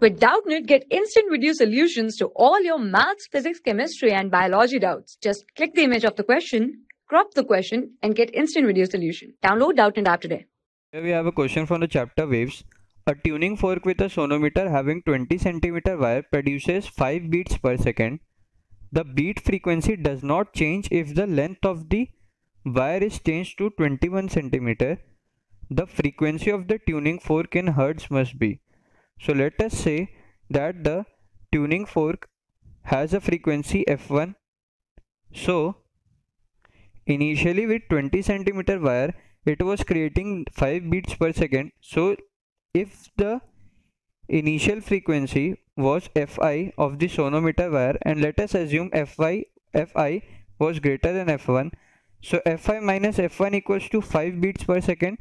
With Doubtnut, get instant video solutions to all your maths, physics, chemistry, and biology doubts. Just click the image of the question, crop the question, and get instant video solution. Download Doubtnut app today. Here we have a question from the chapter Waves. A tuning fork with a sonometer having 20 cm wire produces 5 beats per second. The beat frequency does not change if the length of the wire is changed to 21 cm. The frequency of the tuning fork in hertz must be. So let us say that the tuning fork has a frequency f1. So initially with 20 centimeter wire it was creating 5 beats per second. So if the initial frequency was fi of the sonometer wire and let us assume fi fi was greater than f1 so fi minus f1 equals to 5 beats per second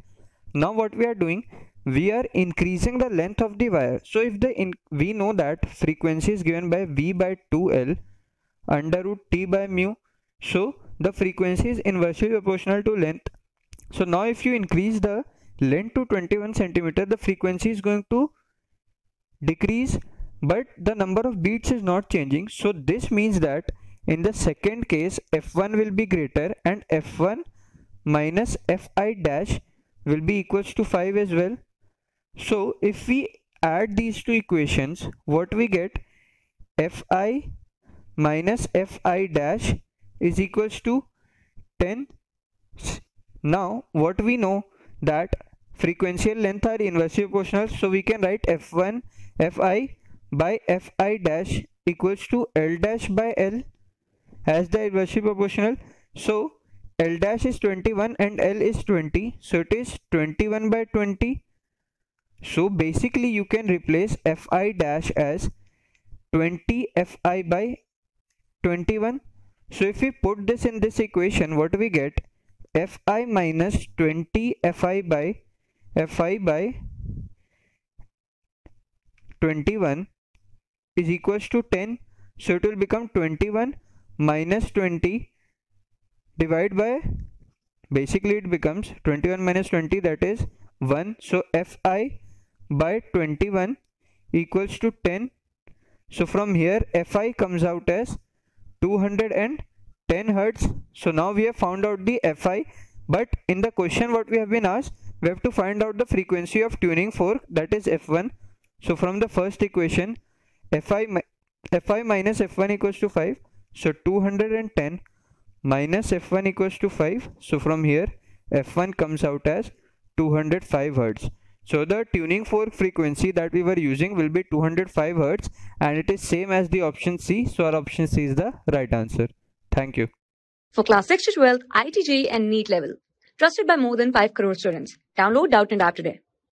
now what we are doing we are increasing the length of the wire. So if the in we know that frequency is given by v by 2l under root t by mu so the frequency is inversely proportional to length. So now if you increase the length to 21 centimeter the frequency is going to decrease but the number of beats is not changing. So this means that in the second case f1 will be greater and f1 minus fi dash will be equals to 5 as well so if we add these two equations, what we get? Fi minus fi dash is equals to 10. Now what we know? That frequency and length are inversely proportional so we can write f1 fi by fi dash equals to l dash by l as the inversely proportional. So l dash is 21 and l is 20 so it is 21 by 20 so basically you can replace fi dash as 20 fi by 21. So if we put this in this equation what do we get? Fi minus 20 fi by fi by 21 is equals to 10 so it will become 21 minus 20 divided by basically it becomes 21 minus 20 that is 1 so fi by 21 equals to 10 so from here fi comes out as 210 hertz. So now we have found out the fi but in the question what we have been asked we have to find out the frequency of tuning fork that is f1 so from the first equation fi fi minus f1 equals to 5 so 210 minus f1 equals to 5 so from here f1 comes out as 205 hertz so the tuning fork frequency that we were using will be 205 Hz and it is same as the option C. So our option C is the right answer. Thank you. For class 6 to 12, IIT JEE and NEET level. Trusted by more than 5 crore students. Download Doubtnut app today.